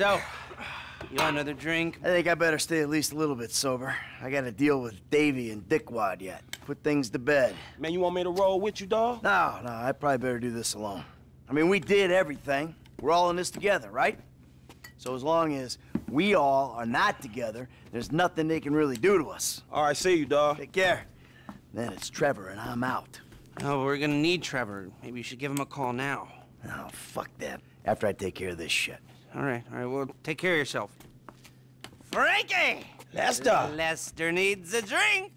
So, you want another drink? I think I better stay at least a little bit sober. I gotta deal with Davy and Dickwad yet. Put things to bed. Man, you want me to roll with you, dawg? No, no, I probably better do this alone. I mean, we did everything. We're all in this together, right? So as long as we all are not together, there's nothing they can really do to us. All right, see you, dawg. Take care. Then it's Trevor and I'm out. Oh, we're gonna need Trevor. Maybe you should give him a call now. Oh, fuck that. After I take care of this shit. All right, all right, well, take care of yourself. Frankie! Lester! Lester needs a drink.